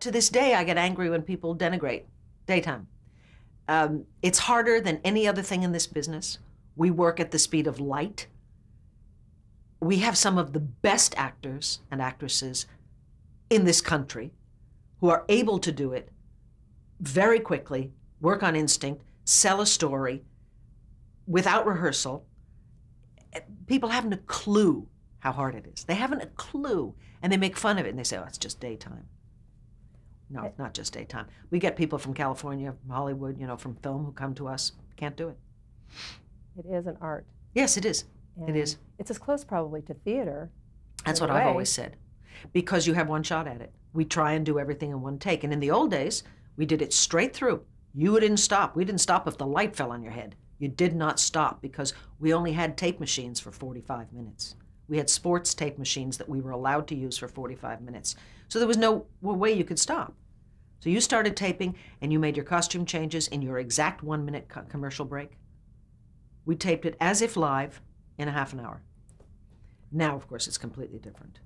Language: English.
To this day, I get angry when people denigrate daytime. Um, it's harder than any other thing in this business. We work at the speed of light. We have some of the best actors and actresses in this country who are able to do it very quickly, work on instinct, sell a story without rehearsal. People haven't a clue how hard it is. They haven't a clue, and they make fun of it and they say, "Oh, it's just daytime." No, it's not just daytime. We get people from California, from Hollywood, you know, from film who come to us. Can't do it. It is an art. Yes, it is. and It is. It's as close probably to theater. That's what I've always said. Because you have one shot at it. We try and do everything in one take. And in the old days, we did it straight through. You didn't stop. We didn't stop if the light fell on your head. You did not stop because we only had tape machines for 45 minutes. We had sports tape machines that we were allowed to use for 45 minutes. So there was no way you could stop. So you started taping and you made your costume changes in your exact one minute co- commercial break. We taped it as if live in a half an hour. Now, of course, it's completely different.